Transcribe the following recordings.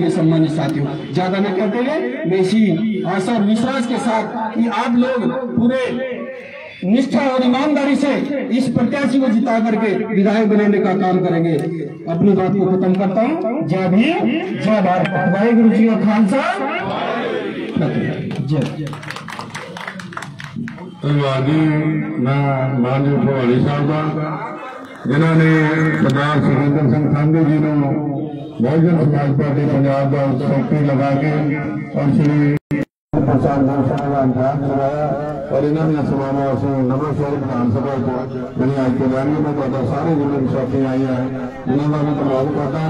प्रिय सम्मानित साथियों, ज़्यादा न करते हुए मैं इसी आशा और विश्वास के साथ कि आप लोग पूरे निष्ठा और ईमानदारी से इस प्रत्याशी को जिता करके विधायक बनाने का काम करेंगे। अपनी बात को खत्म करता हूँ। जय भी जय भारत। वाहे गुरु जी का खालसा। जय। धन्यवाद जी मैं माननीय भवानी साहब का जिन्होंने सरदार सुरेंद्र सिंह खांडू जी ने ਬਹੁਜਨ ਸਮਾਜ ਪਾਰਟੀ ਪੰਜਾਬ ਦਾ ਸੈਕਟਰੀ ਲਗਾ ਕੇ ਔਰ ਸ਼੍ਰੀ ਪ੍ਰਸਾਦ ਗੋਸ਼ਾਲਾ ਦਾ ਇੰਤਜ਼ਾਮ ਕਰਵਾਇਆ ਔਰ ਇਹਨਾਂ ਦੀਆਂ ਸੇਵਾਵਾਂ ਅਸੀਂ ਨਵਾਂ ਸ਼ਹਿਰ ਵਿਧਾਨ ਸਭਾ ਤੋਂ ਜਿਹੜੀ ਅੱਜ ਤੋਂ ਮੈਂ ਤੁਹਾਡਾ ਸਾਰੇ ਜਿੰਨੇ ਸਾਥੀ ਆਏ ਆ ਇਹਨਾਂ ਦਾ ਵੀ ਧੰਨਵਾਦ ਕਰਦਾ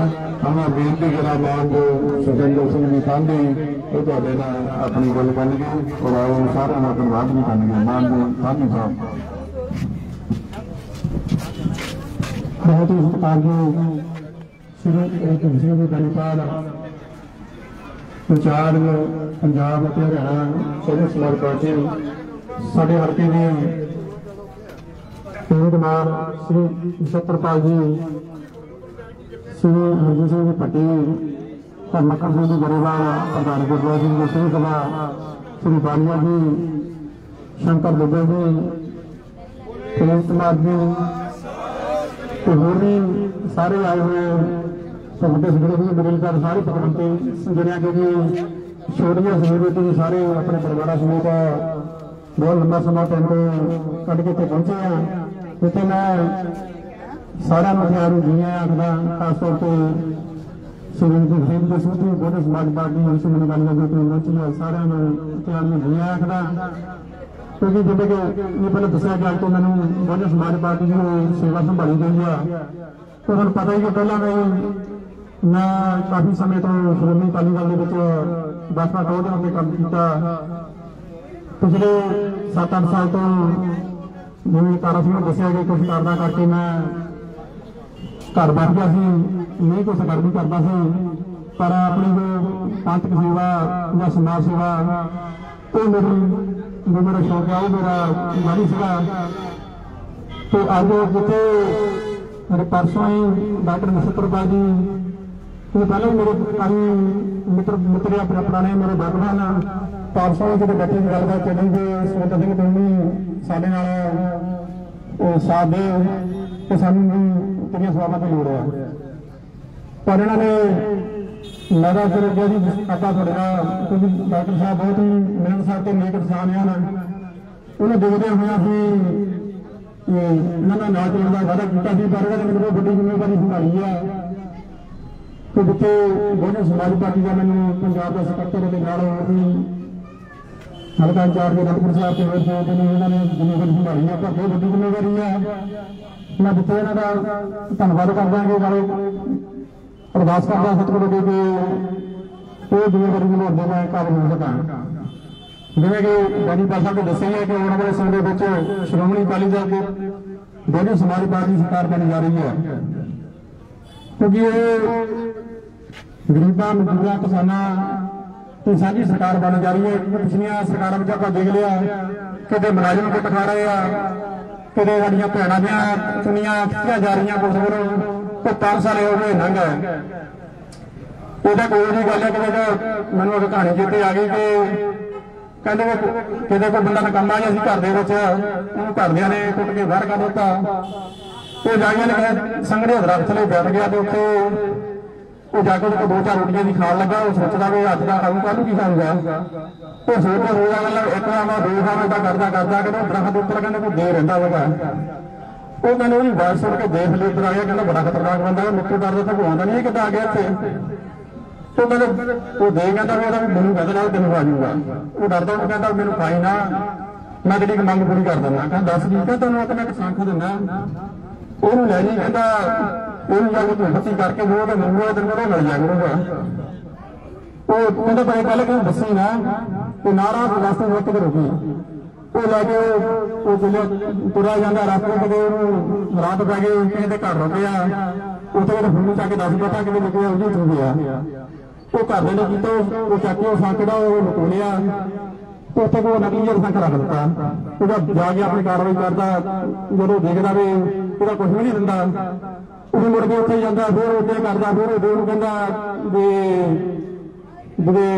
ਹਾਂ। ਬੇਨਤੀ ਕਰਾਂ ਮਾਨ ਜੋ ਸੁਖਿੰਦਰ ਸਿੰਘ ਜੀ ਸੰਧੂ ਉਹ ਤੁਹਾਡੇ ਨਾਲ ਆਪਣੀ ਗੱਲ ਕਰਨਗੇ ਔਰ ਆਓ ਸਾਰਿਆਂ ਦਾ ਧੰਨਵਾਦ ਵੀ ਕਰਨਗੇ ਮਾਨ ਜੋ ਸੰਧੂ ਸਾਹਿਬ। ਬਹੁਤ ਹੀ ਸਤਿਕਾਰਯੋਗ ਸ਼੍ਰੀ ਇੱਕ ਵਿਸ਼ੇ ਦੇ ਗਣਪਾਲ ਪ੍ਰਚਾਰ ਪੰਜਾਬ ਅਤੇ ਹਰਿਆਣਾ ਸੋਹਣੇ ਸਮਾਜ ਪਾਰਟੀ ਸਾਡੇ ਹਲਕੇ ਦੇ ਉਮੀਦਵਾਰ ਸ਼੍ਰੀ ਨਛੱਤਰਪਾਲ ਜੀ ਸ਼੍ਰੀ ਹਰਜੀਤ ਸਿੰਘ ਜੀ ਪੱਟੀ ਧਰਮਕਰ ਸਿੰਘ ਜੀ ਗਰੇਵਾਲ ਪ੍ਰਧਾਨ ਗੁਰਦੁਆਰਾ ਸਿੰਘ ਜੀ ਸਿੰਘ ਸਭਾ ਸ਼੍ਰੀ ਬਾਲੀਆ ਜੀ ਸ਼ੰਕਰ ਦੁੱਗੇ ਜੀ ਪ੍ਰੇਮ ਕੁਮਾਰ ਜੀ ਤੇ ਹੋਰ ਵੀ ਸਾਰੇ ਆਏ ਹੋਏ ਤੁਹਾਡੇ ਜਿਹੜੇ ਵੀ ਬੇਰੁਜ਼ਗਾਰ ਸਾਰੇ ਪਕੜਨਤੇ ਜਿਹੜਿਆਂ ਕਿਉਂਕਿ ਛੋਟੀਆਂ ਸਮੂਹਤੀ ਸਾਰੇ ਆਪਣੇ ਪਰਿਵਾਰਾਂ ਸਮੇਤ ਬਹੁਤ ਲੰਬਾ ਸਮਾਂ ਤੋਂ ਕੱਢ ਕੇ ਇੱਥੇ ਪਹੁੰਚੇ ਆ। ਇੱਥੇ ਮੈਂ ਸਾਰਿਆਂ ਨੂੰ ਨੂੰ ਜੀਆਂ ਆਖਦਾ, ਖਾਸ ਤੌਰ ਤੇ ਸਿਵਲ ਦੇ ਖੇਡ ਦੇ ਸੂਤੀ ਬਹੁਤ ਸਮਾਜ ਪਾਰਟੀ ਨੂੰ ਸੁਣਨ ਵਾਲੀਆਂ ਜੋ ਕਿ ਪਹੁੰਚੀਆਂ ਸਾਰਿਆਂ ਨੂੰ ਮਥਿਆਰ ਨੂੰ ਜੀਆਂ ਆਖਦਾ। ਕਿਉਂਕਿ ਜਿਵੇਂ ਕਿ ਇਹ ਪਹਿਲਾਂ ਦੱਸਿਆ ਗਿਆ ਕਿ ਮੈਨੂੰ ਬਹੁਤ ਸਮਾਜ ਪਾਰਟੀ ਨੂੰ ਸੇਵਾ ਸੰਭਾਲੀ ਗਈ ਆ। ਤੇ ਤੁਹਾਨੂੰ ਪਤਾ ਹੀ ਕਿ ਪਹਿਲਾਂ ਮੈਂ ਮੈਂ ਕਾਫੀ ਸਮੇਂ ਤੋਂ ਸ਼੍ਰੋਮਣੀ ਅਕਾਲੀ ਦਲ ਦੇ ਵਿੱਚ ਬਾਸਾ ਟੋਹ ਦੇ ਉੱਤੇ ਕੰਮ ਕੀਤਾ। ਪਿਛਲੇ 7-8 ਸਾਲ ਤੋਂ ਜਿਵੇਂ ਤਾਰਾ ਸਿੰਘ ਨੇ ਦੱਸਿਆ ਕਿ ਕੁਝ ਕਰਦਾ ਕਰਕੇ ਮੈਂ ਘਰ ਬੈਠ ਗਿਆ ਸੀ, ਨਹੀਂ ਕੁਝ ਕਰ ਵੀ ਕਰਦਾ ਸੀ, ਪਰ ਆਪਣੀ ਜੋ ਪੰਥਕ ਸੇਵਾ ਜਾਂ ਸਮਾਜ ਸੇਵਾ, ਉਹ ਮੇਰੀ ਜੋ ਮੇਰਾ ਸ਼ੌਕ ਆ ਉਹ ਮੇਰਾ ਜਾਰੀ ਸੀਗਾ। ਤੇ ਅੱਜ ਜਿੱਥੇ ਮੇਰੇ ਪਰਸੋਂ ਹੀ ਡਾਕਟਰ ਨਸਤਰਪਾ ਜੀ ਉਹ ਪਹਿਲਾਂ ਮੇਰੇ ਕਾਫੀ ਮਿੱਤਰ ਮਿੱਤਰ ਆਪਣੇ ਪੁਰਾਣੇ ਮੇਰੇ ਬਾਗਵਾਨ ਆ ਪਰਸੋਂ ਜਿਹੜੇ ਬੈਠੇ ਦੀ ਗੱਲਬਾਤ ਚੱਲੀ ਗਈ ਸੁਰਿੰਦਰ ਸਿੰਘ ਤੁਸੀਂ ਸਾਡੇ ਨਾਲ ਉਹ ਸਾਥ ਦੇ ਤੇ ਸਾਨੂੰ ਵੀ ਤੇਰੀਆਂ ਸਵਾਲਾਂ ਦੀ ਲੋੜ ਆ। ਪਰ ਇਹਨਾਂ ਨੇ ਮੇਰਾ ਫਿਰ ਕਿਹਾ ਜੀ ਆਪਾਂ ਤੁਹਾਡੇ ਨਾਲ, ਕਿਉਂਕਿ ਡਾਕਟਰ ਸਾਹਿਬ ਬਹੁਤ ਹੀ ਮਿਲਣ ਸਾਹਿਬ ਤੇ ਨੇਕ ਇਨਸਾਨ ਆ ਨਾ, ਉਹਨੇ ਦੇਖਦੇ ਹੋਇਆ ਸੀ ਇਹਨਾਂ ਦਾ ਨਾਲ ਚੱਲਣ ਦਾ ਵਾਅਦਾ ਕੀਤਾ ਸੀ, ਪਰ ਉਹਨੇ ਮੈਨੂੰ ਬਹੁਤ ਵੱਡੀ ਜ਼ਿੰਮੇਵਾਰੀ ਸੰਭਾਲੀ ਆ। ਕਿ ਬਹੁਜਨ ਸਮਾਜ ਪਾਰਟੀ ਦਾ ਮੈਨੂੰ ਪੰਜਾਬ ਦਾ ਸਕੱਤਰ ਦੇ ਨਾਲ ਹੋਰ ਵੀ ਹਲਕਾ ਇੰਚਾਰਜ ਰਣਪੁਰ ਸਾਹਿਬ ਤੇ ਹੋਰ ਦੋ ਤਿੰਨ ਇਹਨਾਂ ਨੇ ਜ਼ਿੰਮੇਵਾਰੀ ਸੰਭਾਲੀ ਆ ਪਰ ਬਹੁਤ ਵੱਡੀ ਜ਼ਿੰਮੇਵਾਰੀ ਆ ਮੈਂ ਜਿੱਥੇ ਇਹਨਾਂ ਦਾ ਧੰਨਵਾਦ ਕਰਦਾ ਕਿ ਨਾਲੇ ਅਰਦਾਸ ਕਰਦਾ ਸਤਿਗੁਰੂ ਦੇ ਕਿ ਉਹ ਜ਼ਿੰਮੇਵਾਰੀ ਨੂੰ ਮੈਂ ਕਾਬੂ ਹੋ ਸਕਾਂ ਜਿਵੇਂ ਕਿ ਬਾਣੀ ਪਾਸਾ ਤੋਂ ਦੱਸਿਆ ਹੈ ਕਿ ਆਉਣ ਵਾਲੇ ਸਮੇਂ ਦੇ ਵਿੱਚ ਸ਼੍ਰੋਮਣੀ ਅਕਾਲੀ ਦਲ ਦੇ ਦੋਨੇ ਸਮਾਜ ਪਾਰਟੀ ਸਰਕਾਰ ਬਣ ਜਾ ਰਹੀ ਹੈ। ਕਿਉਂਕਿ ਇਹ ਗਰੀਬਾਂ ਮਜ਼ਦੂਰਾਂ ਕਿਸਾਨਾਂ, ਤੇ ਸਾਂਝੀ ਸਰਕਾਰ ਬਣ ਜਾ ਰਹੀ ਹੈ। ਪਿਛਲੀਆਂ ਸਰਕਾਰਾਂ ਵਿੱਚ ਆਪਾਂ ਦੇਖ ਲਿਆ ਕਿਤੇ ਮੁਲਾਜ਼ਮ ਕੁੱਟ ਖਾ ਰਹੇ ਆ ਕਿਤੇ ਸਾਡੀਆਂ ਭੈਣਾਂ ਦੀਆਂ ਚੁਣੀਆਂ ਖਿੱਚੀਆਂ ਜਾ ਰਹੀਆਂ ਪੁਲਿਸ ਵੱਲੋਂ ਉਹ ਪੰਜ ਸਾਲ ਹੋ ਗਏ ਲੰਘ ਉਹਦਾ ਕੋਈ ਨਹੀਂ ਗੱਲ ਹੈ ਕਿ ਮੈਨੂੰ ਉਹ ਕਹਾਣੀ ਚੇਤੇ ਆ ਗਈ ਕਿ ਕਹਿੰਦੇ ਵੀ ਕਿਤੇ ਕੋਈ ਬੰਦਾ ਨਕੰਮਾ ਜਿਹਾ ਸੀ ਘਰ ਦੇ ਵਿੱਚ, ਉਹਨੂੰ ਘਰਦਿਆਂ ਨੇ ਕੁੱਟ ਕੇ ਬਾਹਰ ਕੱਢ ਦਿੱਤਾ। ਉਹ ਜਾ ਕੇ ਨੇ ਸੰਗੜੇ ਦਰਖਤ ਥੱਲੇ ਬੈਠ ਗਿਆ ਤੇ ਉੱਥੇ ਉਹ ਜਾ ਕੇ ਉਹਦੇ ਦੋ ਚਾਰ ਰੋਟੀਆਂ ਦੀ ਖਾਣ ਲੱਗਾ, ਉਹ ਸੋਚਦਾ ਵੀ ਅੱਜ ਦਾ ਖਾਊ ਕੱਲ ਨੂੰ ਕੀ ਖਾਊਗਾ ਉਹ ਸੋਚਦਾ ਹੋਇਆ ਮਤਲਬ ਇੱਕ ਵਾਰ ਮੈਂ ਦੋ ਖਾਣਾ ਦਾ ਕਰਦਾ ਕਰਦਾ ਕਿ ਦਰਖਤ ਉੱਪਰ, ਕਹਿੰਦੇ ਕੋਈ ਦੇ ਰਹਿੰਦਾ ਹੋਗਾ ਉਹ ਕਹਿੰਦੇ ਉਹਦੀ ਆਵਾਜ਼ ਸੁਣ ਕੇ ਦੇਖ ਲਈ ਉੱਪਰ ਆ ਗਿਆ, ਕਹਿੰਦਾ ਬੜਾ ਖਤਰਨਾਕ ਬੰਦਾ ਹੈ ਮੁੱਕੇ ਡਰਦਾ ਤਾਂ ਕੋਈ ਆਉਂਦਾ ਨਹੀਂ ਕਿੱਦਾਂ ਆ ਗਿਆ ਇੱਥੇ? ਉਹ ਮੈਨੂੰ ਉਹ ਦੇ ਕਹਿੰਦਾ ਵੀ ਉਹਦਾ ਵੀ ਮੈਨੂੰ ਕਹਿੰਦਾ ਨਾਲ ਤੈਨੂੰ ਆ ਜੂਗਾ ਉਹ ਡਰਦਾ, ਉਹ ਕਹਿੰਦਾ ਮੈਨੂੰ ਖਾਈ ਨਾ, ਮੈਂ ਤੇਰੀ ਇੱਕ ਮੰਗ ਪੂਰੀ ਕਰ ਦਿੰਦਾ। ਕਹਿੰਦਾ, ਦੱਸ ਕੀ ਕਹਿੰਦਾ ਤੈਨੂੰ ਆਪਣਾ ਇੱਕ ਸੰਖ ਦਿੰਦਾ। ਉਹਨੂੰ ਲੈ ਜੀ, ਕਹਿੰਦਾ ਉਹਨੂੰ ਜਾ ਕੇ ਤੂੰ ਕਰਕੇ ਉਹ ਤੇ ਮੰਗੂਗਾ ਤੈਨੂੰ ਉਹ ਮਿਲ ਜਾ ਉਹ ਕਹਿੰਦਾ ਪਰ ਪਹਿਲੇ ਕਹਿੰਦਾ ਦੱਸੀ ਨਾ, ਤੇ ਨਾਰਾ ਰਸਤੇ ਵਿੱਚ ਤੇ ਰੁਕੀ। ਉਹ ਲੈ ਕੇ ਉਹ ਜਿਹੜੇ ਤੁਰਿਆ ਜਾਂਦਾ ਰਸਤੇ ਤੇ ਉਹਨੂੰ ਰਾਤ ਪੈ ਗਈ, ਕਿਸੇ ਦੇ ਘਰ ਰੁਕਿਆ ਉੱਥੇ ਉਹ ਫੋਨ ਚੱਕ ਕੇ ਦੱਸ ਪਤਾ ਕਿਵੇਂ ਨਿਕਲਿਆ ਉਹ ਜੀ ਤੂੰ ਗਿਆ। ਉਹ ਘਰ ਦੇ ਨੇ ਕੀਤਾ, ਉਹ ਚੱਕ ਕੇ ਉਹ ਸੰਕੜਾ ਉਹ ਲੁਕੋਲਿਆ ਉੱਥੇ ਕੋ ਨਕਲੀ ਜਿਹਾ ਸੰਖ ਰੱਖ ਦਿੱਤਾ। ਉਹਦਾ ਜਾ ਕੇ ਆਪਣੀ ਕਾਰਵਾਈ ਕਰਦਾ, ਜਦੋਂ ਦੇਖਦਾ ਵੀ ਉਹਦਾ ਕੁਝ ਵੀ ਨਹੀਂ ਦਿੰਦਾ। ਉਹ ਮੁੜ ਕੇ ਉੱਥੇ ਜਾਂਦਾ, ਫਿਰ ਉੱਥੇ ਕਰਦਾ, ਫਿਰ ਉਹ ਉਹਨੂੰ ਕਹਿੰਦਾ ਵੀ ਜਿਹੜੇ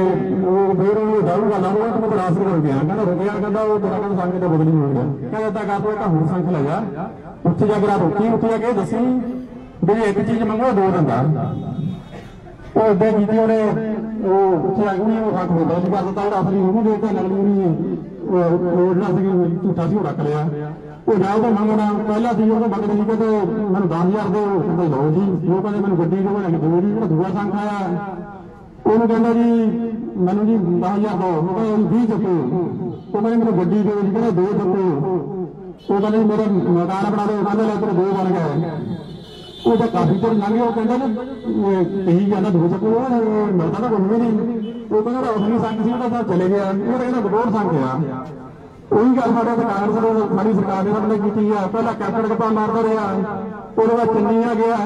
ਉਹ ਫਿਰ ਉਹ ਦਾਰੂ ਗੱਲ ਆ ਉਹ ਬੜਾ ਅਸਰ ਹੋ ਗਿਆ। ਕਹਿੰਦਾ ਰੁਕਿਆ ਕਹਿੰਦਾ ਉਹ ਤੇਰਾ ਕਹਿੰਦਾ ਸੰਗ ਤੇ ਬਦਲੀ ਹੋ ਗਿਆ ਕਹਿੰਦਾ ਤਾਂ ਕਾ ਤੂੰ ਇੱਕ ਹੋਰ ਸੰਖ ਲੈ ਜਾ। ਉੱਥੇ ਜਾ ਕੇ ਰਾਤ ਰੋਟੀ, ਉੱਥੇ ਜਾ ਕੇ ਦੱਸੀ ਵੀ ਜੇ ਇੱਕ ਚੀਜ਼ ਮੰਗੋ ਦੋ ਦਿੰਦਾ। ਉਹ ਅੱਗੇ ਕੀਤੀ ਉਹਨੇ, ਉਹ ਉੱਥੇ ਆ ਗਈ ਉਹ ਹੱਥ ਹੁੰਦਾ ਸੀ ਕਰ ਦਿੱਤਾ ਉਹਦਾ ਅਸਲੀ ਉਹਨੂੰ ਦੇ ਕੇ ਲੱਗਦੀ ਉਹਨੇ ਉਹ ਉਹ ਸੀ ਝੂਠਾ ਸੀ ਉਹ ਰੱਖ ਲਿਆ ਉਹ ਜਾ ਉਹਦਾ ਮੰਗਣਾ ਪਹਿਲਾਂ ਸੀ ਉਹਦਾ ਮੰਗਦੇ ਸੀ ਕਿ ਮੈਨੂੰ 10000 ਦੇ ਉਹ ਕਹਿੰਦੇ ਲਓ ਜੀ। ਉਹ ਕਹਿੰਦੇ ਮੈਨੂੰ ਗੱਡੀ ਦੇ ਬਣਾ ਕੇ ਦਿਓ ਜੀ ਜਿਹੜਾ ਦੂਆ ਸੰਖ ਆਇਆ ਉਹਨੂੰ ਕਹਿੰਦਾ ਜੀ, ਮੈਨੂੰ ਜੀ 10000 ਦੋ ਉਹ ਕਹਿੰਦਾ 20 ਚੱਕੋ ਉਹ ਕਹਿੰਦੇ ਮੈਨੂੰ ਗੱਡੀ ਦਿਓ ਜੀ। ਕਹਿੰਦਾ ਦੋ ਚੱਕੋ ਉਹ ਕਹਿੰਦੇ ਜੀ ਮੇਰਾ ਮਕਾਨ ਬਣਾ ਦਿਓ। ਕਹਿੰਦਾ ਲੈ ਤੇਰੇ ਦੋ ਬਣ ਗਏ। ਉਹ ਤਾਂ ਕਾਫੀ ਚਿਰ ਲੰਘ ਗਿਆ। ਉਹ ਕਹਿੰਦਾ ਜੀ ਕਹੀ ਜਾਂਦਾ ਦੋ ਚੱਕੋ ਉਹ ਮਿਲਦਾ ਤਾਂ ਕੋਈ ਵੀ ਨਹੀਂ। ਉਹ ਕਹਿੰਦਾ ਉਸਨੀ ਸੰਖ ਸੀ ਉਹਦਾ ਚਲੇ ਗਿਆ। ਉਹ ਕਹਿੰਦਾ ਗਬੋਰ ਸੰਖ ਆ। ਉਹੀ ਗੱਲ ਸਾਡੇ ਤੇ ਕਾਂਗਰਸ ਸਾਡੀ ਸਰਕਾਰ ਦੇ ਆਪਣੇ ਕੀਤੀ ਆ। ਪਹਿਲਾਂ ਕੈਪਟਨ ਕਪਾ ਮਾਰਦਾ ਰਿਹਾ। ਉਹਦੇ ਬਾਅਦ ਚੰਨੀ ਆ ਗਿਆ।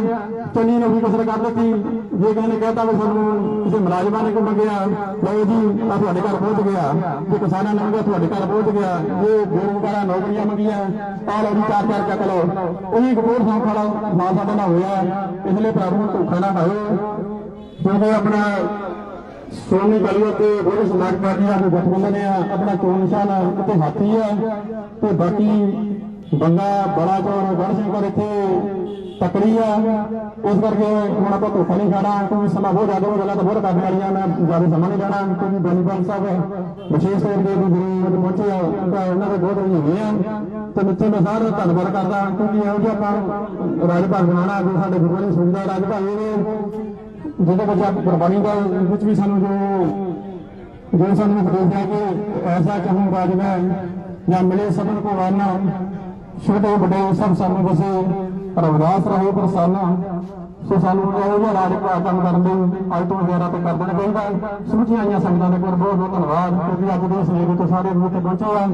ਚੰਨੀ ਨੇ ਵੀ ਕਸਰ ਕਰ ਦਿੱਤੀ। ਜੇ ਕਿਸੇ ਨੇ ਕਹਿਤਾ ਵੀ ਸਾਨੂੰ ਕਿਸੇ ਮੁਲਾਜ਼ਮਾਂ ਨੇ ਕੋ ਮੰਗਿਆ, ਲਓ ਜੀ ਆ ਤੁਹਾਡੇ ਘਰ ਪਹੁੰਚ ਗਿਆ। ਜੇ ਕਿਸਾਨਾਂ ਨੇ ਮੰਗਿਆ, ਤੁਹਾਡੇ ਘਰ ਪਹੁੰਚ ਗਿਆ। ਜੇ ਬੇਰੁਜ਼ਗਾਰਾਂ ਨੌਕਰੀਆਂ ਮੰਗੀਆਂ ਆ ਲਓ ਜੀ, ਚਾਰ ਚਾਰ ਚੱਕ ਲਓ। ਉਹੀ ਕਪੂਰ ਸਿੰਘ ਵਾਲਾ ਮਾਂ ਸਾਡੇ ਨਾਲ ਹੋਇਆ। ਇਸ ਲਈ ਪ੍ਰਭੂ ਨੂੰ ਧੋਖਾ ਨਾ ਖਾਓ। ਕਿਉਂਕਿ ਆਪਣਾ ਸੋਨੀ ਗਲੀਓ ਤੇ ਬਹੁਤ ਸਮਾਜ ਪਾਰਟੀ ਦਾ ਗਠਬੰਧਨ ਆ ਆਪਣਾ ਚੋਣ ਨਿਸ਼ਾਨ ਉੱਤੇ ਹਾਥੀ ਹੈ ਤੇ ਬਾਕੀ ਬੰਗਾ ਬੜਾ ਚੌਰ ਗੜ ਸਿੰਘ ਕੋਲ ਇੱਥੇ ਤਕੜੀ ਆ। ਉਸ ਕਰਕੇ ਹੁਣ ਆਪਾਂ ਧੋਖਾ ਨਹੀਂ ਖਾਣਾ, ਕਿਉਂਕਿ ਸਮਾਂ ਬਹੁਤ ਜ਼ਿਆਦਾ ਹੋ ਗੱਲਾਂ ਤਾਂ ਬਹੁਤ ਕਰਨ ਵਾਲੀਆਂ ਮੈਂ ਜ਼ਿਆਦਾ ਸਮਾਂ ਨਹੀਂ ਲੈਣਾ ਕਿਉਂਕਿ ਬੈਨੀਪਾਲ ਸਾਹਿਬ ਵਿਸ਼ੇਸ਼ ਤੌਰ ਤੇ ਗੁਰੂ ਪਹੁੰਚੇ ਆ, ਤਾਂ ਉਹਨਾਂ ਦੇ ਬਹੁਤ ਹੀ ਆ। ਤੇ ਮਿੱਥੇ ਮੈਂ ਸਾਰਾ ਧੰਨਵਾਦ ਕਰਦਾ, ਕਿਉਂਕਿ ਇਹੋ ਜਿਹਾ ਆਪਾਂ ਰਾਜ ਭਾਗ ਬਣਾਉਣਾ, ਜੋ ਸਾਡੇ ਗੁਰੂਆਂ ਨੇ ਸੁਣਦਾ ਰਾਜ ਭਾਗ ਨੇ ਜਿਹਦੇ ਵਿੱਚ ਆਪ ਗੁਰਬਾਣੀ ਦਾ ਵਿੱਚ ਵੀ ਸਾਨੂੰ ਜੋ ਜੋ ਸਾਨੂੰ ਉਪਦੇਸ਼ ਹੈ ਕਿ ਐਸਾ ਕਹੂੰ ਰਾਜ ਮੈਂ ਜਾਂ ਮਿਲੇ ਸਭਨ ਕੋ ਵਾਨਾ ਛੋਟੇ ਵੱਡੇ ਸਭ ਸਾਨੂੰ ਬਸੇ ਰਵਿਦਾਸ ਰਹੇ ਪ੍ਰਸੰਨ, ਸੋ ਸਾਨੂੰ ਇਹੋ ਜਿਹਾ ਰਾਜ ਭਾਗ ਕੰਮ ਕਰਨ ਲਈ ਅੱਜ ਤੋਂ ਜ਼ਿਆਦਾ ਤੇ ਕਰ ਦੇਣਾ ਚਾਹੀਦਾ ਸਮਝੀਆਂ ਆਈਆਂ ਸੰਗਤਾਂ ਦੇ ਕੋਲ ਬਹੁਤ ਬਹੁਤ ਧੰਨਵਾਦ, ਕਿਉਂਕਿ ਅੱਜ ਦੇ ਸਵੇਰ ਤੋਂ ਸਾਰੇ ਇੱਥੇ ਪਹੁੰਚੇ ਆ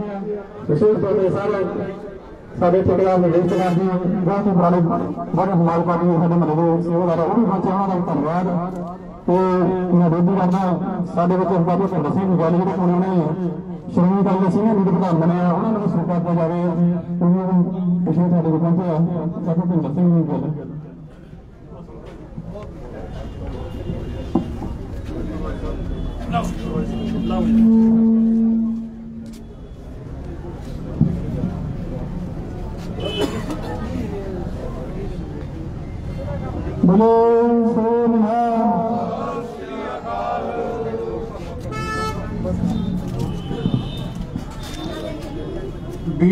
ਵਿਸ਼ੇਸ਼ ਤੌਰ ਤੇ ਸਾਡੇ ਟਿਕੜਾ ਦੇ ਵਿੱਚ ਕਰਦੇ ਬਹੁਤ ਹੀ ਬਰਾਲੇ ਬੜੇ ਸਮਾਜ ਪਾਰਟੀ ਸਾਡੇ ਮਹੱਲੇ ਦੇ ਸੇਵਾਦਾਰ ਉਹ ਵੀ ਪਹੁੰਚੇ ਉਹਨਾਂ ਦਾ ਧੰਨਵਾਦ। ਤੇ ਮੈਂ ਬੇਨਤੀ ਕਰਦਾ ਸਾਡੇ ਵਿੱਚ ਬਾਬਾ ਭਿੰਦਰ ਸਿੰਘ ਗੱਲ ਜਿਹੜੇ ਉਹਨਾਂ ਨੇ, ਸ਼੍ਰੋਮਣੀ ਅਕਾਲੀ ਸਿੰਘ ਨੇ ਪ੍ਰਧਾਨ ਬਣਿਆ ਉਹਨਾਂ ਨੂੰ ਵੀ ਸਵਾਗਤ ਜਾਵੇ। ਉਹਨਾਂ ਨੂੰ ਪਿਛਲੇ ਸਾਡੇ ਕੋਲ ਪਹੁੰਚਿਆ। ਆ ਬਾਬਾ ਭਿੰਦਰ ਸਿੰਘ ਦੀ ਗੱਲ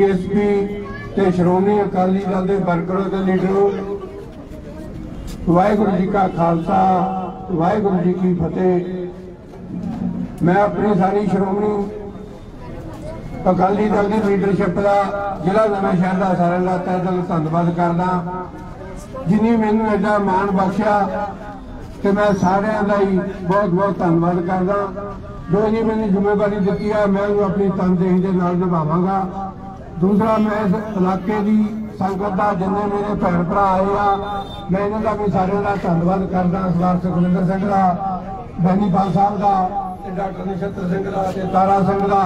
ਬੀਐਸਪੀ ਤੇ ਸ਼੍ਰੋਮਣੀ ਅਕਾਲੀ ਦਲ ਦੇ ਵਰਕਰਾਂ ਦੇ ਲੀਡਰੋ ਵਾਹਿਗੁਰੂ ਜੀ ਕਾ ਖਾਲਸਾ, ਵਾਹਿਗੁਰੂ ਜੀ ਕੀ ਫਤਿਹ। ਮੈਂ ਆਪਣੀ ਸਾਰੀ ਸ਼੍ਰੋਮਣੀ ਅਕਾਲੀ ਦਲ ਦੀ ਲੀਡਰਸ਼ਿਪ ਦਾ ਜ਼ਿਲ੍ਹਾ ਨਵਾਂ ਸ਼ਹਿਰ ਦਾ ਸਾਰਿਆਂ ਦਾ ਤਹਿ ਦਿਲ ਧੰਨਵਾਦ ਕਰਦਾ। ਜਿਨੀ ਮੈਨੂੰ ਐਡਾ ਮਾਣ ਬਖਸ਼ਿਆ ਤੇ ਮੈਂ ਸਾਰਿਆਂ ਦਾ ਹੀ ਬਹੁਤ ਬਹੁਤ ਧੰਨਵਾਦ ਕਰਦਾ। ਜੋ ਜੀ ਮੈਨੂੰ ਜ਼ਿੰਮੇਵਾਰੀ ਦਿੱਤੀ ਆ, ਮੈਂ ਉਹਨੂੰ ਆਪਣੀ ਤਨਦੇਹੀ ਦੇ ਨਾਲ ਨਿਭਾਵਾਂਗਾ। ਦੂਸਰਾ ਮੈਂ ਇਸ ਇਲਾਕੇ ਦੀ ਸੰਗਤ ਦਾ, ਜਿੰਨੇ ਮੇਰੇ ਭੈਣ ਭਰਾ ਆਏ ਆ, ਮੈਂ ਇਹਨਾਂ ਦਾ ਵੀ ਸਾਰਿਆਂ ਦਾ ਧੰਨਵਾਦ ਕਰਦਾ, ਸਰਦਾਰ ਸੁਖਵਿੰਦਰ ਸਿੰਘ ਦਾ ਬੈਨੀਪਾਲ ਸਾਹਿਬ ਦਾ, ਤੇ ਡਾਕਟਰ ਨਿਸ਼ਤਰ ਸਿੰਘ ਦਾ, ਤੇ ਤਾਰਾ ਸਿੰਘ ਦਾ,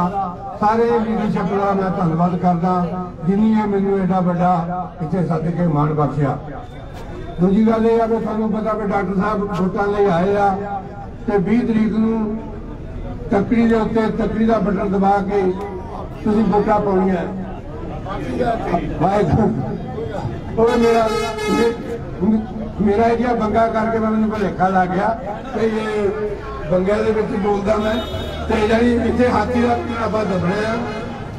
ਸਾਰੇ ਲੀਡਰਸ਼ਿਪ ਦਾ ਮੈਂ ਧੰਨਵਾਦ ਕਰਦਾ ਜਿਨੀ ਇਹ ਮੈਨੂੰ ਐਡਾ ਵੱਡਾ ਇੱਥੇ ਸੱਦ ਕੇ ਮਾਣ ਬਖਸ਼ਿਆ। ਦੂਜੀ ਗੱਲ ਇਹ ਆ ਕਿ ਤੁਹਾਨੂੰ ਪਤਾ ਵੀ ਡਾਕਟਰ ਸਾਹਿਬ ਵੋਟਾਂ ਲਈ ਆਏ ਆ, ਤੇ 20 ਤਰੀਕ ਨੂੰ ਤੱਕੜੀ ਦੇ ਉੱਤੇ ਤੱਕੜੀ ਦਾ ਬਟਨ ਦਬਾ ਕੇ ਤੁਸੀਂ ਵੋਟਾਂ ਪਾਉਣੀਆਂ। ਉਹ ਮੇਰਾ ਮੇਰਾ ਇਹ ਬੰਗਾ ਕਰਕੇ ਮੈਨੂੰ ਭੁਲੇਖਾ ਲੱਗ ਗਿਆ ਕਿ ਇਹ ਬੰਗਿਆਂ ਦੇ ਵਿੱਚ ਬੋਲਦਾ ਮੈਂ। ਤੇ ਜਿਹੜੀ ਇੱਥੇ ਹਾਥੀ ਦਾ ਢਾਬਾ ਦੱਬਣਿਆ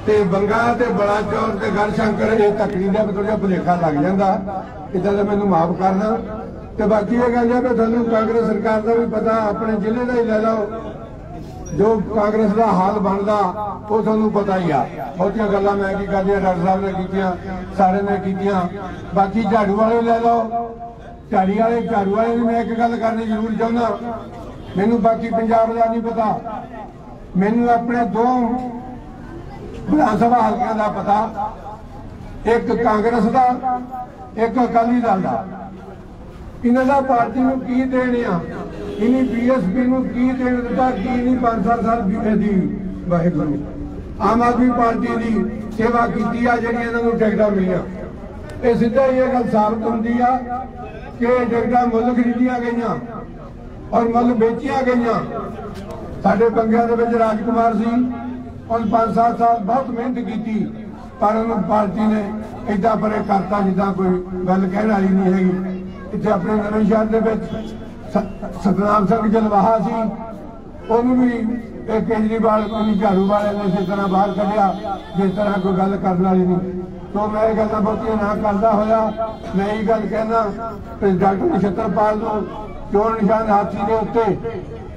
ਤੇ ਬੰਗਾ ਤੇ ਬੜਾ ਚੌਰ ਤੇ ਗੜ ਸ਼ੰਕਰ, ਇਹ ਤਕੜੀ ਦਾ ਥੋੜਾ ਜਿਹਾ ਭੁਲੇਖਾ ਲੱਗ ਜਾਂਦਾ। ਇਦਾਂ ਦਾ ਮੈਨੂੰ ਮਾਫ ਕਰਨਾ। ਤੇ ਬਾਕੀ ਇਹ ਗੱਲ ਹੈ ਕਿ ਤੁਹਾਨੂੰ ਕਾਂਗਰਸ ਸਰਕਾਰ ਦਾ ਵੀ ਪਤਾ, ਆਪਣੇ ਜ਼ਿਲ੍ਹੇ ਦਾ ਹੀ ਲੈ ਲਓ। ਜੋ ਕਾਂਗਰਸ ਦਾ ਹਾਲ ਬਣਦਾ, ਉਹ ਤੁਹਾਨੂੰ ਪਤਾ ਹੀ ਆ। ਬਹੁਤੀਆਂ ਗੱਲਾਂ ਮੈਂ ਕੀ ਕਰਦੀਆਂ ਡਾਕਟਰ ਸਾਹਿਬ ਨੇ ਕੀਤੀਆਂ, ਸਾਰੇ ਨੇ ਕੀਤੀਆਂ। ਬਾਕੀ ਝਾੜੂ ਵਾਲੇ ਲੈ ਲਓ। ਝਾੜੀ ਵਾਲੇ, ਝਾੜੂ ਵਾਲੇ ਵੀ ਮੈਂ ਇੱਕ ਗੱਲ ਕਰਨੀ ਜ਼ਰੂਰ ਚਾਹੁੰਦਾ। ਮੈਨੂੰ ਬਾਕੀ ਪੰਜਾਬ ਦਾ ਨਹੀਂ ਪਤਾ। ਮੈਨੂੰ ਆਪਣੇ ਦੋ ਵਿਧਾਨ ਸਭਾ ਹਲਕਿਆਂ ਦਾ ਪਤਾ। ਇੱਕ ਕਾਂਗਰਸ ਦਾ, ਇੱਕ ਅਕਾਲੀ ਦਲ ਦਾ। ਇਹਨਾਂ ਦਾ ਪਾਰਟੀ ਨੂੰ ਕੀ ਦੇਣ ਆ? ਇਨੀ ਬੀਐਸਪੀ ਨੂੰ ਕੀ ਦੇਣ ਦਿੱਤਾ? ਕੀ ਨਹੀਂ? 5 ਸਾਲ ਬੀਏ ਦੀ ਵਾਹਿਗੁਰੂ। ਆਮ ਆਦਮੀ ਪਾਰਟੀ ਦੀ ਸੇਵਾ ਕੀਤੀ ਆ ਜਿਹੜੀਆਂ ਇਹਨਾਂ ਨੂੰ ਟਿਕਟਾਂ ਮਿਲੀਆਂ। ਇਹ ਸਿੱਧਾ ਹੀ ਇਹ ਗੱਲ ਸਾਬਤ ਹੁੰਦੀ ਆ ਕਿ ਇਹ ਮੁੱਲ ਖਰੀਦੀਆਂ ਗਈਆਂ ਔਰ ਮੁੱਲ ਵੇਚੀਆਂ ਗਈਆਂ। ਸਾਡੇ ਬੰਗਿਆਂ ਦੇ ਵਿੱਚ ਰਾਜਕੁਮਾਰ ਸੀ। ਔਰ 5-7 ਸਾਲ ਬਹੁਤ ਮਿਹਨਤ ਕੀਤੀ, ਪਰ ਉਹਨੂੰ ਪਾਰਟੀ ਨੇ ਏਦਾਂ ਪਰੇ ਕਰਤਾ ਜਿੱਦਾਂ ਕੋਈ ਗੱਲ ਕਹਿਣ ਵਾਲੀ ਨਹੀਂ ਹੈਗੀ। ਇੱਥੇ ਆਪਣੇ ਨਵੇਂ ਸ਼ਹਿਰ ਦੇ ਵਿੱਚ ਸਤਨਾਮ ਸਿੰਘ ਜਲਵਾਹਾ ਸੀ, ਉਹਨੂੰ ਵੀ ਇਹ ਕੇਜਰੀਵਾਲ ਉਹਨੂੰ ਝਾੜੂ ਵਾਲੇ ਨੇ ਇਸੇ ਤਰ੍ਹਾਂ ਬਾਹਰ ਕੱਢਿਆ, ਜਿਸ ਤਰ੍ਹਾਂ ਕੋਈ ਗੱਲ ਕਰਨ ਵਾਲੀ ਨਹੀਂ। ਤੋਂ ਮੈਂ ਇਹ ਗੱਲਾਂ ਬਹੁਤੀਆਂ ਨਾ ਕਰਦਾ ਹੋਇਆ, ਮੈਂ ਇਹ ਗੱਲ ਕਹਿਣਾ ਕਿ ਡਾਕਟਰ ਨਛੱਤਰਪਾਲ ਨੂੰ ਚੋਣ ਨਿਸ਼ਾਨ ਹਾਥੀ ਦੇ ਉੱਤੇ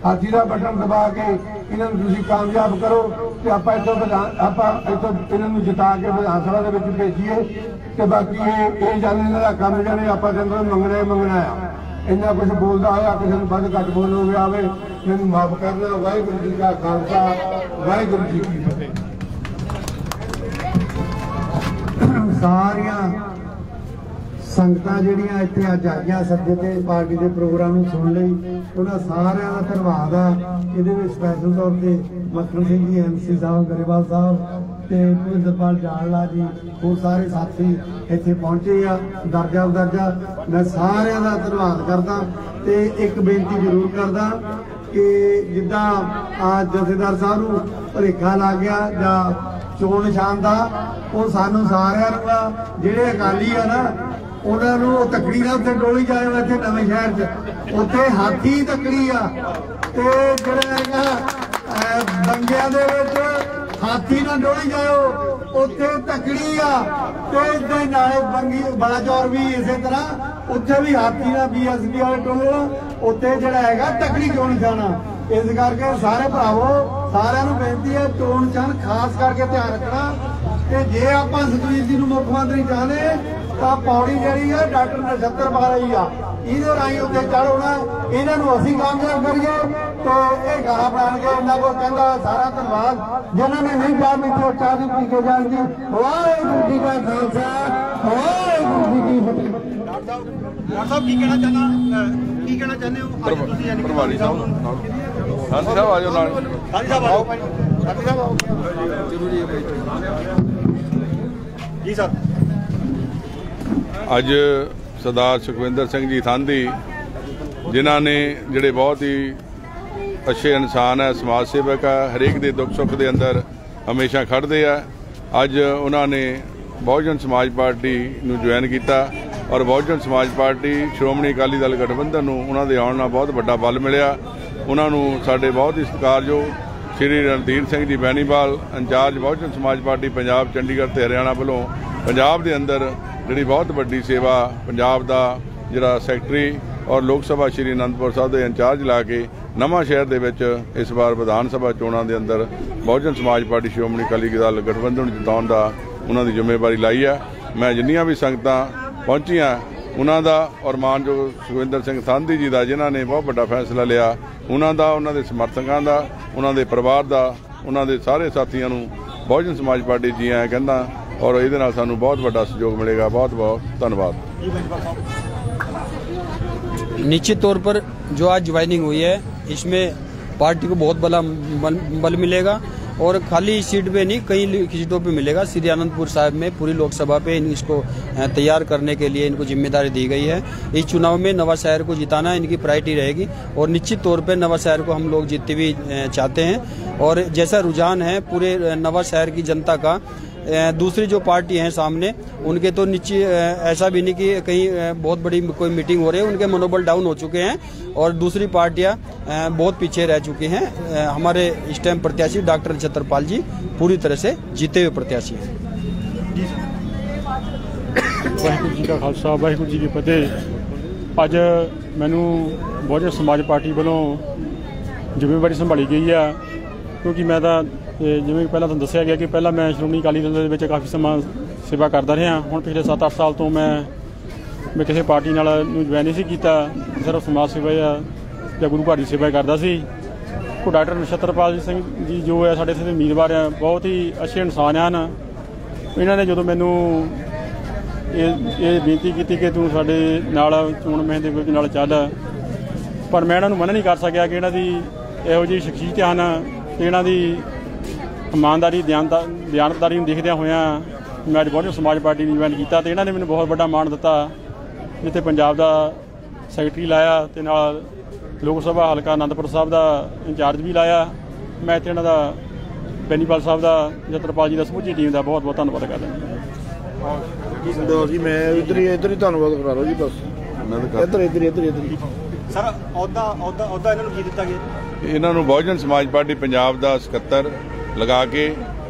ਹਾਥੀ ਦਾ ਬਟਨ ਦਬਾ ਕੇ ਇਹਨਾਂ ਨੂੰ ਤੁਸੀਂ ਕਾਮਯਾਬ ਕਰੋ ਤੇ ਆਪਾਂ ਇੱਥੋਂ ਆਪਾਂ ਇੱਥੋਂ ਇਹਨਾਂ ਨੂੰ ਜਿਤਾ ਕੇ ਵਿਧਾਨ ਸਭਾ ਦੇ ਵਿੱਚ ਭੇਜੀਏ ਤੇ ਬਾਕੀ ਇਹ ਇਹ ਜਾਣੇ ਦਾ ਕੰਮ ਜਾਣੇ ਆਪਾਂ ਤੇ ਅੰਦਰ ਮੰਗਣਾ ਮੰਗਣਾ ਆ। ਇੰਨਾ ਕੁਝ ਬੋਲਦਾ ਹੋਇਆ, ਕਿਸੇ ਨੂੰ ਵੱਧ ਘੱਟ ਬੋਲ ਹੋ ਗਿਆ ਹੋਵੇ ਮੈਨੂੰ ਮਾਫ ਕਰਨਾ। ਵਾਹਿਗੁਰੂ ਜੀ ਕਾ ਖਾਲਸਾ, ਵਾਹਿਗੁਰੂ ਜੀ ਕੀ ਫਤਿਹ। ਸਾਰੀਆਂ ਸੰਗਤਾਂ ਜਿਹੜੀਆਂ ਇੱਥੇ ਅੱਜ ਆਈਆਂ ਸੱਜੇ ਤੇ ਪਾਰਟੀ ਦੇ ਪ੍ਰੋਗਰਾਮ ਨੂੰ ਸੁਣ ਲਈ, ਉਹਨਾਂ ਸਾਰਿਆਂ ਦਾ ਧੰਨਵਾਦ ਆ। ਇਹਦੇ ਵਿੱਚ ਸਪੈਸ਼ਲ ਤੌਰ ਤੇ ਮੱਖਣ ਸਿੰਘ ਜੀ ਐਮਸੀ ਸਾਹਿਬ, ਗਰੇਵਾਲ ਸਾਹਿਬ ਤੇ ਭੁਪਿੰਦਰਪਾਲ ਜਾਣਲਾ ਜੀ, ਹੋਰ ਸਾਰੇ ਸਾਥੀ ਇੱਥੇ ਪਹੁੰਚੇ ਆ। ਦਰਜਾ ਦਰਜਾ ਮੈਂ ਸਾਰਿਆਂ ਦਾ ਧੰਨਵਾਦ ਕਰਦਾ ਤੇ ਇੱਕ ਬੇਨਤੀ ਜ਼ਰੂਰ ਕਰਦਾ ਕਿ ਜਿੱਦਾਂ ਆ ਜਥੇਦਾਰ ਸਾਹਿਬ ਨੂੰ ਭਲੇਖਾ ਲੱਗ ਗਿਆ ਜਾਂ ਚੋਣ ਨਿਸ਼ਾਨ ਦਾ, ਉਹ ਸਾਨੂੰ ਸਾਰਿਆਂ ਨੂੰ ਆ, ਜਿਹੜੇ ਅਕਾਲੀ ਆ ਨਾ ਉਹਨਾਂ ਨੂੰ ਉਹ ਤਕੜੀ ਨਾਲ ਉੱਤੇ ਡੋਲੀ ਜਾਏ ਇੱਥੇ ਨਵੇਂ ਸ਼ਹਿਰ 'ਚ। ਉੱਥੇ ਹਾਥੀ ਤਕੜੀ ਆ। ਤੇ ਜਿਹੜਾ ਹੈਗਾ ਬੰਗਿਆਂ ਦੇ ਵਿੱਚ ਹਾਥੀ ਨਾਲ ਡੋਲੀ ਜਾਓ ਉੱਥੇ ਤਕੜੀ ਆ। ਤੇ ਇਦਾਂ ਨਾਲੇ ਬੰਗੀ ਬਲਾਚੌਰ ਵੀ ਇਸੇ ਤਰ੍ਹਾਂ। ਉੱਥੇ ਵੀ ਹਾਥੀ ਨਾਲ ਬੀਐਸਪੀ ਵਾਲੇ ਟੋਲਣ ਉੱਥੇ ਜਿਹੜਾ ਹੈਗਾ, ਤਕੜੀ ਕਿਉਂ ਨਹੀਂ ਜਾਣਾ ਇਸ ਕਰਕੇ ਸਾਰੇ ਭਰਾਵੋ, ਸਾਰਿਆਂ ਨੂੰ ਬੇਨਤੀ ਹੈ, ਚੋਣ ਚਣ ਖਾਸ ਕਰਕੇ ਧਿਆਨ ਰੱਖਣਾ। ਤੇ ਜੇ ਆਪਾਂ ਸੁਖਬੀਰ ਜੀ ਨੂੰ ਮੁੱਖ ਮੰਤਰੀ ਚਾਹਦੇ ਤਾਂ ਪੌੜੀ ਜਿਹੜੀ ਆ ਡਾਕਟਰ ਨਛੱਤਰ ਵਾਲੀ ਆ। ਇਹਦੇ ਰਾਹੀਂ ਉੱਤੇ ਚੜ੍ਹਉਣਾ ਇਹਨਾਂ ਨੂੰ ਅਸੀਂ ਕਾਮਯਾਬ ਕਰੀਏ ਤੇ ਇਹ ਗਾਣਾ ਬਣ ਕੇ ਇਹਨਾਂ ਕੋਲ ਕਹਿੰਦਾ ਸਾਰਾ ਧੰਨਵਾਦ। ਜਿਨ੍ਹਾਂ ਨੇ ਨਹੀਂ ਚਾਹ ਪੀਤੀ ਉਹ ਚਾਹ ਦੀ ਪੀ ਕੇ ਜਾਣ ਦੀ ਵਾਹਿਗੁਰੂ ਜੀ ਕਾ ਖਾਲਸਾ। ਵਾਹਿਗੁਰੂ ਜੀ ਕੀ ਫਤਿਹ। ਡਾਕਟਰ ਸਾਹਿਬ ਕੀ ਕਹਿਣਾ ਚਾਹਨਾ ਅਹ ਕੀ ਕਹਿਣਾ ਚਾਹੁੰਦੇ ਹੋ? ਅੱਜ ਤੁਸੀਂ ਯਾਨੀ ਕਿ ਪ੍ਰਭਾਰੀ ਸਾਹਿਬ ਹਾਂਜੀ ਸਾਹਿਬ ਆਜੋ ਨਾਲ। ਸਾਹਿਬ ਆਓ ਭਾਈ। ਸਾਹਿਬ ਆਓ। ਜੀ ਸਰ। ਅੱਜ ਸਰਦਾਰ ਸੁਖਵਿੰਦਰ ਸਿੰਘ ਜੀ ਥਾਂਦੀ, ਜਿਨ੍ਹਾਂ ਨੇ ਜਿਹੜੇ ਬਹੁਤ ਹੀ ਅੱਛੇ ਇਨਸਾਨ ਹੈ, ਸਮਾਜ ਸੇਵਕ ਹੈ, ਹਰੇਕ ਦੇ ਦੁੱਖ ਸੁੱਖ ਦੇ ਅੰਦਰ ਹਮੇਸ਼ਾ ਖੜਦੇ ਆ। ਅੱਜ ਉਹਨਾਂ ਨੇ ਬਹੁਜਨ ਸਮਾਜ ਪਾਰਟੀ ਨੂੰ ਜੁਆਇਨ ਕੀਤਾ ਔਰ ਬਹੁਜਨ ਸਮਾਜ ਪਾਰਟੀ ਸ਼੍ਰੋਮਣੀ ਅਕਾਲੀ ਦਲ ਗਠਬੰਧਨ ਨੂੰ ਉਹਨਾਂ ਦੇ ਆਉਣ ਨਾਲ ਬਹੁਤ ਵੱਡਾ ਬਲ ਮਿਲਿਆ। ਉਹਨਾਂ ਨੂੰ ਸਾਡੇ ਬਹੁਤ ਹੀ ਸਤਿਕਾਰਯੋਗ ਸ਼੍ਰੀ ਰਣਧੀਰ ਸਿੰਘ ਜੀ ਬੈਨੀਵਾਲ ਇੰਚਾਰਜ ਬਹੁਜਨ ਸਮਾਜ ਪਾਰਟੀ ਪੰਜਾਬ ਚੰਡੀਗੜ੍ਹ ਤੇ ਹਰਿਆਣਾ ਵੱਲੋਂ ਪੰਜਾਬ ਦੇ ਅੰਦਰ ਜਿਹੜੀ ਬਹੁਤ ਵੱਡੀ ਸੇਵਾ ਪੰਜਾਬ ਦਾ ਜਿਹੜਾ ਸੈਕਟਰੀ ਔਰ ਲੋਕ ਸਭਾ ਸ਼੍ਰੀ ਅਨੰਦਪੁਰ ਸਾਹਿਬ ਦੇ ਇੰਚਾਰਜ ਲਾ ਕੇ ਨਵਾਂ ਸ਼ਹਿਰ ਦੇ ਵਿੱਚ ਇਸ ਵਾਰ ਵਿਧਾਨ ਸਭਾ ਚੋਣਾਂ ਦੇ ਅੰਦਰ ਬਹੁਜਨ ਸਮਾਜ ਪਾਰਟੀ ਸ਼੍ਰੋਮਣੀ ਅਕਾਲੀ ਦਲ ਗਠਬੰਧਨ ਨੂੰ ਜਿਤਾਉਣ ਦਾ ਉਹਨਾਂ ਦੀ ਜ਼ਿੰਮੇਵਾਰੀ ਲਈ ਹੈ ਮੈਂ ਜਿੰਨੀਆਂ ਵੀ ਸੰਗਤਾਂ ਪਹੁੰਚੀਆਂ, ਉਹਨਾਂ ਦਾ ਔਰ ਮਾਨਯੋਗ ਸੁਖਵਿੰਦਰ ਸਿੰਘ ਸੰਧੀ ਜੀ ਦਾ, ਜਿਨ੍ਹਾਂ ਨੇ ਬਹੁਤ ਵੱਡਾ ਫੈਸਲਾ ਲਿਆ, ਉਹਨਾਂ ਦਾ, ਉਹਨਾਂ ਦੇ ਸਮਰਥਕਾਂ ਦਾ, ਉਹਨਾਂ ਦੇ ਪਰਿਵਾਰ ਦਾ, ਉਹਨਾਂ ਦੇ ਸਾਰੇ ਸਾਥੀਆਂ ਨੂੰ ਬਹੁਜਨ ਸਮਾਜ ਪਾਰਟੀ ਜੀ ਆਇਆਂ ਕਹਿੰਦਾ ਔਰ ਇਹਦੇ ਨਾਲ ਸਾਨੂੰ ਬਹੁਤ ਵੱਡਾ ਸਹਿਯੋਗ ਮਿਲੇਗਾ ਬਹੁਤ ਬਹੁਤ ਧੰਨਵਾਦ निश्चित तौर पर जो आज ज्वाइनिंग हुई है इसमें पार्टी को बहुत बड़ा बल, बल मिलेगा और खाली इस सीट पे नहीं कई सीटों पे मिलेगा श्री आनंदपुर साहब में पूरी लोकसभा पे इन इसको अ, तैयार करने के लिए इनको जिम्मेदारी दी गई है इस चुनाव में नवा शहर को जिताना इनकी प्रायोरिटी रहेगी और निश्चित तौर पे नवा शहर को हम लोग जीतते हुए अ, चाहते हैं और जैसा रुझान है पूरे अ, नवा शहर की जनता का अ, दूसरी जो पार्टी हैं सामने उनके तो नीचे अ, ऐसा भी नहीं कि कहीं अ, बहुत बड़ी कोई मीटिंग हो रही है उनके मनोबल डाउन हो चुके हैं और दूसरी पार्टियां अ, बहुत पीछे रह चुकी हैं अ, हमारे इस टाइम प्रत्याशी डॉक्टर छत्रपाल जी पूरी तरह से जीते हुए प्रत्याशी हैं ਵਾਹਿਗੁਰੂ ਜੀ ਕਾ ਖਾਲਸਾ ਵਾਹਿਗੁਰੂ ਜੀ ਕੀ ਫਤਿਹ ਅੱਜ ਮੈਨੂੰ ਬਹੁਜਨ ਸਮਾਜ ਪਾਰਟੀ ਵੱਲੋਂ ਜ਼ਿੰਮੇਵਾਰੀ ਸੰਭਾਲੀ ਗਈ ਆ ਕਿਉਂਕਿ ਮੈਂ ਤਾਂ ਇਹ ਜਿਵੇਂ ਕਿ ਪਹਿਲਾਂ ਤੁਹਾਨੂੰ ਦੱਸਿਆ ਗਿਆ ਕਿ ਪਹਿਲਾਂ ਮੈਂ ਸ਼੍ਰੋਮਣੀ ਅਕਾਲੀ ਦਲ ਦੇ ਵਿੱਚ ਕਾਫੀ ਸਮਾਂ ਸੇਵਾ ਕਰਦਾ ਰਿਹਾ। ਹੁਣ ਪਿਛਲੇ 7-8 ਸਾਲ ਤੋਂ ਮੈਂ ਮੈਂ ਕਿਸੇ ਪਾਰਟੀ ਨਾਲ ਨੂੰ ਜੁਆਇਨ ਨਹੀਂ ਸੀ ਕੀਤਾ। ਸਿਰਫ ਸਮਾਜ ਸੇਵਾ ਜਾਂ ਜਾਂ ਗੁਰੂ ਘਰ ਦੀ ਸੇਵਾ ਕਰਦਾ ਸੀ। ਕੋ ਡਾਕਟਰ ਨਛੱਤਰਪਾਲ ਸਿੰਘ ਜੀ ਜੋ ਹੈ, ਸਾਡੇ ਇੱਥੇ ਦੇ ਉਮੀਦਵਾਰ ਆ ਬਹੁਤ ਹੀ ਅੱਛੇ ਇਨਸਾਨ ਹਨ। ਇਹਨਾਂ ਨੇ ਜਦੋਂ ਮੈਨੂੰ ਇਹ ਇਹ ਬੇਨਤੀ ਕੀਤੀ ਕਿ ਤੂੰ ਸਾਡੇ ਨਾਲ ਚੋਣ ਮਹਿੰਦ ਦੇ ਵਿੱਚ ਨਾਲ ਚੱਲ। ਪਰ ਮੈਂ ਇਹਨਾਂ ਨੂੰ ਮਨਾ ਨਹੀਂ ਕਰ ਸਕਿਆ ਕਿ ਇਹਨਾਂ ਦੀ ਇਹੋ ਜਿਹੀ ਸ਼ਖਸੀਅਤ ਹਨ ਇਹਨਾਂ ਦੀ ਇਮਾਨਦਾਰੀ ਦਿਆਨਤਾ ਦਿਆਨਤਦਾਰੀ ਨੂੰ ਦੇਖਦਿਆਂ ਹੋਇਆਂ ਮੈਂ ਅੱਜ ਬਹੁਜਨ ਸਮਾਜ ਪਾਰਟੀ ਨੂੰ ਜੁਆਇਨ ਕੀਤਾ ਤੇ ਇਹਨਾਂ ਨੇ ਮੈਨੂੰ ਬਹੁਤ ਵੱਡਾ ਮਾਣ ਦਿੱਤਾ। ਜਿੱਥੇ ਪੰਜਾਬ ਦਾ ਸੈਕਟਰੀ ਲਾਇਆ ਤੇ ਨਾਲ ਲੋਕ ਸਭਾ ਹਲਕਾ ਆਨੰਦਪੁਰ ਸਾਹਿਬ ਦਾ ਇੰਚਾਰਜ ਵੀ ਲਾਇਆ। ਮੈਂ ਇੱਥੇ ਇਹਨਾਂ ਦਾ ਬੈਨੀਪਾਲ ਸਾਹਿਬ ਦਾ ਜਤਰਪਾਲ ਜੀ ਦਾ ਸਮੁੱਚੀ ਟੀਮ ਦਾ ਬਹੁਤ ਬਹੁਤ ਧੰਨਵਾਦ ਕਰਦਾ ਦੋ ਜੀ ਮੈਂ ਇਧਰ ਹੀ ਇਧਰ ਹੀ ਧੰਨਵਾਦ ਕਰਾ ਲਓ ਜੀ ਬਸ। ਇੱਧਰ ਇੱਧਰ ਇੱਧਰ ਇੱਧਰ ਹੀ। ਸਰ ਅਹੁਦਾ ਅਹੁਦਾ ਅਹੁਦਾ ਇਹਨਾਂ ਨੂੰ ਕੀ ਦਿੱਤਾ ਗਿਆ? ਇਹਨਾਂ ਨੂੰ ਬਹੁਜਨ ਸਮਾਜ ਪਾਰਟੀ ਪੰਜਾਬ ਦਾ ਸਕੱਤਰ ਲਗਾ ਕੇ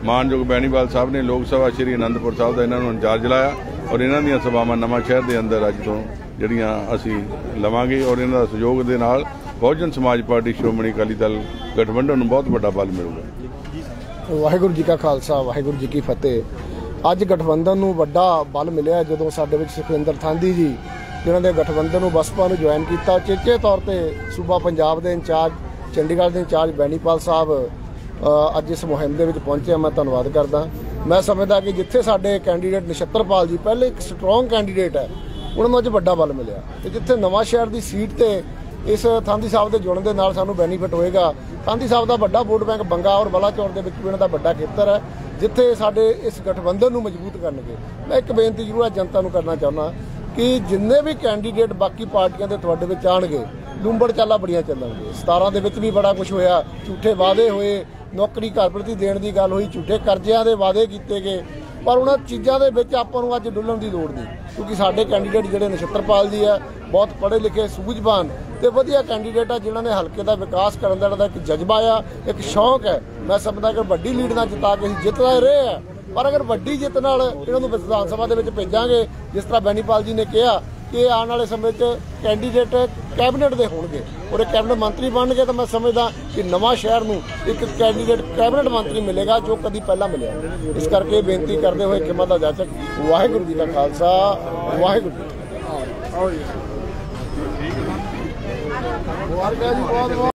ਮਾਨਯੋਗ ਬੈਣੀਵਾਲ ਸਾਹਿਬ ਨੇ ਲੋਕ ਸਭਾ ਸ਼੍ਰੀ ਅਨੰਦਪੁਰ ਸਾਹਿਬ ਦਾ ਇਹਨਾਂ ਨੂੰ ਇੰਚਾਰਜ ਲਾਇਆ ਔਰ ਇਹਨਾਂ ਦੀਆਂ ਸਭਾਵਾਂ ਨਵਾਂ ਸ਼ਹਿਰ ਦੇ ਅੰਦਰ ਅੱਜ ਤੋਂ ਜਿਹੜੀਆਂ ਅਸੀਂ ਲਵਾਂਗੇ ਔਰ ਇਹਨਾਂ ਦਾ ਸਹਿਯੋਗ ਦੇ ਨਾਲ ਬਹੁਜਨ ਸਮਾਜ ਪਾਰਟੀ ਸ਼੍ਰੋਮਣੀ ਅਕਾਲੀ ਦਲ ਗਠਬੰਧਨ ਨੂੰ ਬਹੁਤ ਵੱਡਾ ਬਲ ਮਿਲੂਗਾ। ਵਾਹਿਗੁਰੂ ਜੀ ਕਾ ਖਾਲਸਾ, ਵਾਹਿਗੁਰੂ ਜੀ ਕੀ ਫਤਿਹ। ਅੱਜ ਗਠਬੰਧਨ ਨੂੰ ਵੱਡਾ ਬਲ ਮਿਲਿਆ ਜਦੋਂ ਸਾਡੇ ਵਿੱਚ ਸੁਖਵਿੰਦਰ ਥਾਂਦੀ ਜੀ, ਜਿਨ੍ਹਾਂ ਦੇ ਗਠਬੰਧਨ ਨੂੰ ਬਸਪਾ ਨੂੰ ਜੁਆਇਨ ਕੀਤਾ। ਚੇਚੇ ਤੌਰ ਤੇ ਸੂਬਾ ਪੰਜਾਬ ਦੇ ਇੰਚਾਰਜ, ਚੰਡੀਗੜ੍ਹ ਦੇ ਇੰਚਾਰਜ ਬੈਣੀਪਾਲ ਸਾਹਿਬ ਅੱਜ ਇਸ ਮੁਹਿੰਮ ਦੇ ਵਿੱਚ ਪਹੁੰਚੇ ਆ ਮੈਂ ਧੰਨਵਾਦ ਕਰਦਾ। ਮੈਂ ਸਮਝਦਾ ਕਿ ਜਿੱਥੇ ਸਾਡੇ ਕੈਂਡੀਡੇਟ ਨਛੱਤਰਪਾਲ ਜੀ, ਪਹਿਲੇ ਇੱਕ ਸਟਰੋਂਗ ਕੈਂਡੀਡੇਟ ਹੈ, ਉਹਨਾਂ ਨੂੰ ਅੱਜ ਵੱਡਾ ਬਲ ਮਿਲਿਆ। ਤੇ ਜਿੱਥੇ ਨਵਾਂ ਸ਼ਹਿਰ ਦੀ ਸੀਟ ਤੇ ਇਸ ਥਾਂਦੀ ਸਾਹਿਬ ਦੇ ਜੁੜਨ ਦੇ ਨਾਲ ਸਾਨੂੰ ਬੈਨੀਫਿਟ ਹੋਏਗਾ, ਥਾਂਦੀ ਸਾਹਿਬ ਦਾ ਵੱਡਾ ਵੋਟ ਬੈਂਕ ਬੰਗਾ ਔਰ ਬਲਾਚੌਰ ਦੇ ਵਿੱਚ ਵੀ ਇਹਨਾਂ ਦਾ ਵੱਡਾ ਖੇਤਰ ਹੈ, ਜਿੱਥੇ ਸਾਡੇ ਇਸ ਗਠਬੰਧਨ ਨੂੰ ਮਜ਼ਬੂਤ ਕਰਨਗੇ। ਮੈਂ ਇੱਕ ਬੇਨਤੀ ਜ਼ਰੂਰ ਹੈ ਜਨਤਾ ਨੂੰ ਕਰਨਾ ਚਾਹੁੰਦਾ ਕਿ ਜਿੰਨੇ ਵੀ ਕੈਂਡੀਡੇਟ ਬਾਕੀ ਪਾਰਟੀਆਂ ਦੇ ਤੁਹਾਡੇ ਵਿੱਚ ਆਣਗੇ ਲੂੰਬੜ ਚਾਲਾ ਬੜੀਆਂ ਚੱਲਣਗੇ 17 ਦੇ ਵਿੱਚ ਵੀ ਬੜਾ ਕੁਝ ਹੋਇਆ, ਝੂਠੇ ਵਾਅਦੇ ਹੋਏ ਨੌਕਰੀ ਘਰ ਪ੍ਰਤੀ ਦੇਣ ਦੀ ਗੱਲ ਹੋਈ, ਝੂਠੇ ਕਰਜ਼ਿਆਂ ਦੇ ਵਾਅਦੇ ਕੀਤੇ ਗਏ। ਪਰ ਉਹਨਾਂ ਚੀਜ਼ਾਂ ਦੇ ਵਿੱਚ ਆਪਾਂ ਨੂੰ ਅੱਜ ਡੁੱਲਣ ਦੀ ਲੋੜ ਨਹੀਂ, ਕਿਉਂਕਿ ਸਾਡੇ ਕੈਂਡੀਡੇਟ ਜਿਹੜੇ ਨਛੱਤਰਪਾਲ ਜੀ ਆ ਬਹੁਤ ਪੜ੍ਹੇ ਲਿਖੇ ਸੂਝਵਾਨ ਤੇ ਵਧੀਆ ਕੈਂਡੀਡੇਟ ਆ, ਜਿਨ੍ਹਾਂ ਨੇ ਹਲਕੇ ਦਾ ਵਿਕਾਸ ਕਰਨ ਦਾ ਇੱਕ ਜਜ਼ਬਾ ਆ, ਇੱਕ ਸ਼ੌਂਕ ਹੈ। ਮੈਂ ਸਮਝਦਾ ਕਿ ਵੱਡੀ ਲੀਡ ਨਾਲ ਜਿਤਾ ਕੇ ਅਸੀਂ ਜਿੱਤਦੇ ਰਹੇ ਆ ਪਰ ਅਗਰ ਵੱਡੀ ਜਿੱਤ ਨਾਲ ਇਹਨਾਂ ਨੂੰ ਵਿਧਾਨ ਸਭਾ ਦੇ ਵਿੱਚ ਭੇਜਾਂਗੇ, ਜਿਸ ਤਰ੍ਹਾਂ ਬੈਨੀਪਾਲ ਜੀ ਨੇ ਕਿਹਾ ਕਿ ਇਹ ਆਉਣ ਵਾਲੇ ਸਮੇਂ 'ਚ ਕੈਂਡੀਡੇਟ ਕੈਬਨਿਟ ਦੇ ਹੋਣਗੇ। ਔਰ ਇਹ ਕੈਬਨਿਟ ਮੰਤਰੀ ਬਣਨਗੇ ਤਾਂ ਮੈਂ ਸਮਝਦਾ ਕਿ ਨਵਾਂ ਸ਼ਹਿਰ ਨੂੰ ਇੱਕ ਕੈਂਡੀਡੇਟ ਕੈਬਨਿਟ ਮੰਤਰੀ ਮਿਲੇਗਾ ਜੋ ਕਦੀ ਪਹਿਲਾਂ ਮਿਲਿਆ ਇਸ ਕਰਕੇ ਬੇਨਤੀ ਕਰਦੇ ਹੋਏ ਖਿਮਾ ਦਾ ਜਾਚਕ ਵਾਹਿਗੁਰੂ ਜੀ ਦਾ ਖਾਲਸਾ ਵਾਹਿਗੁਰੂ ਜੀ ਬਹੁਤ ਬਹੁਤ